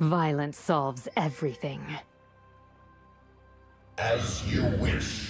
Violence solves everything. As you wish.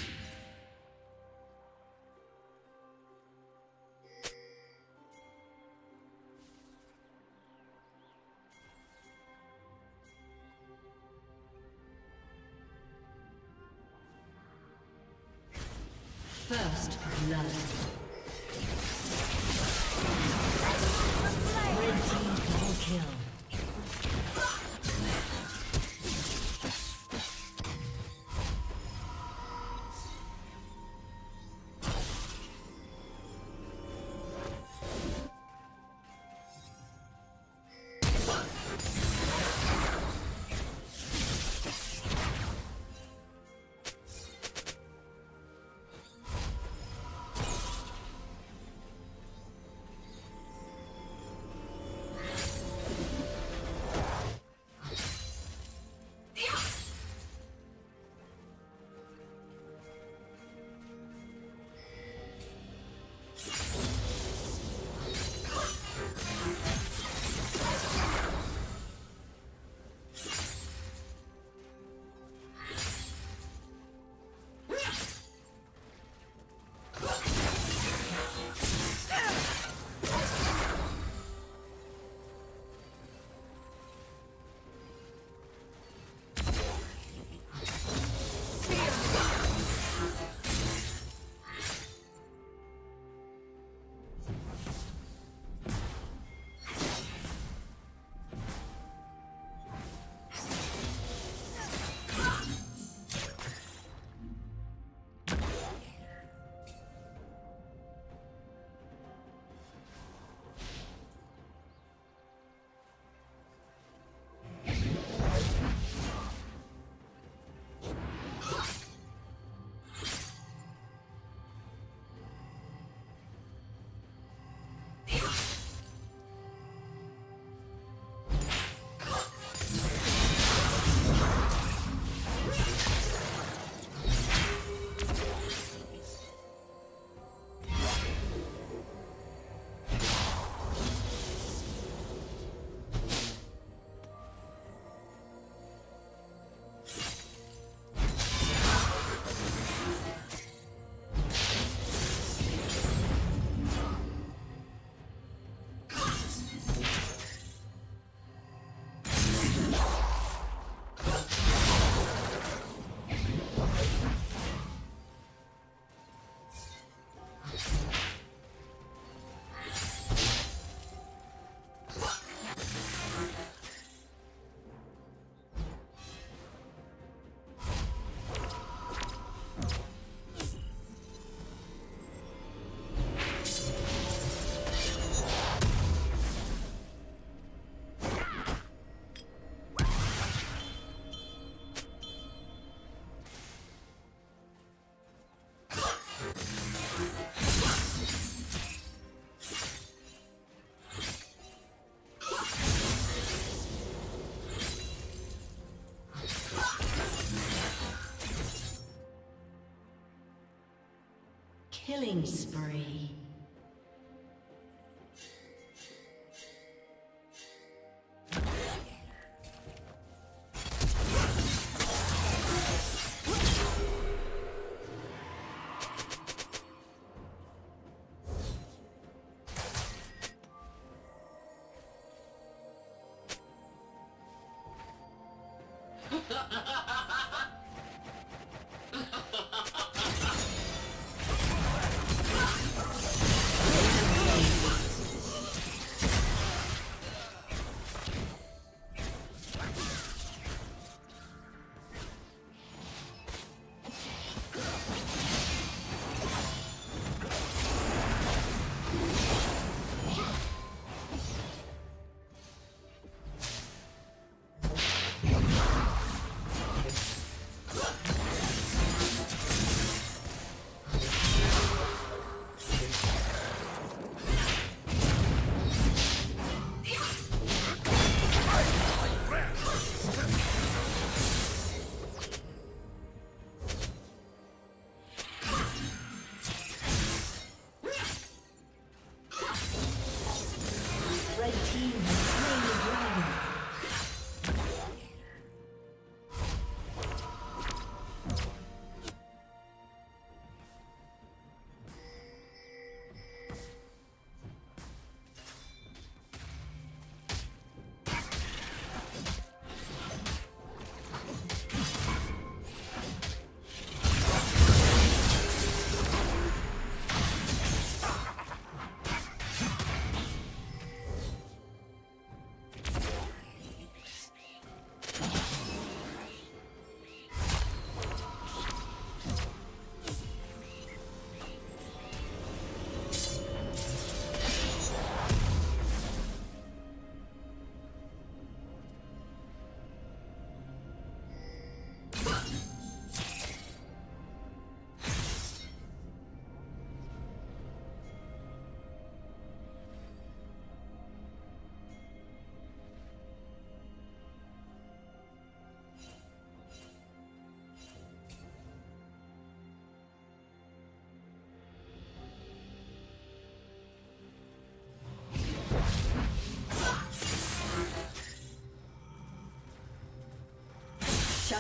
Killing spree.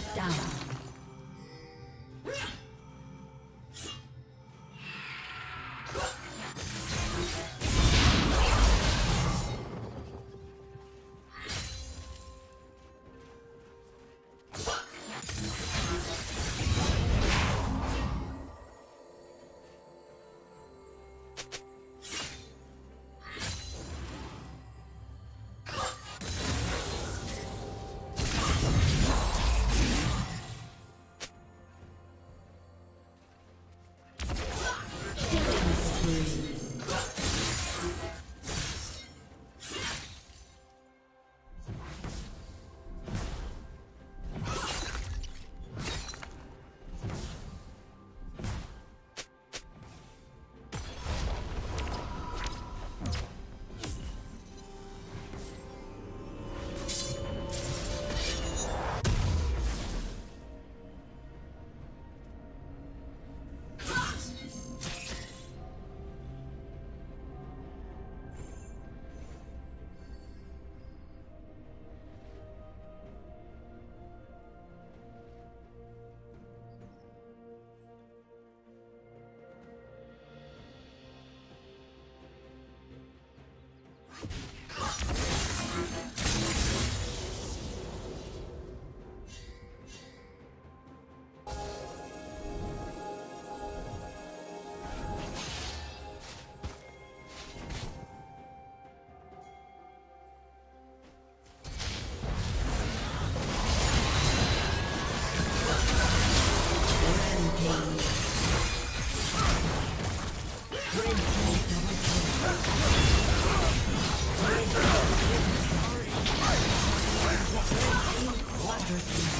Shut down. Red team. Another thing.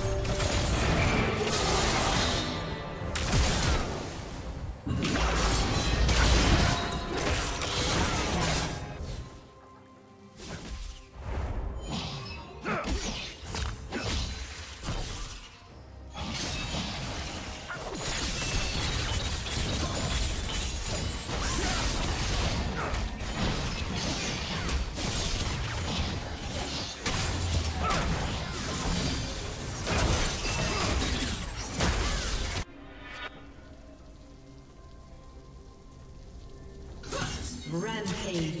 Rampage.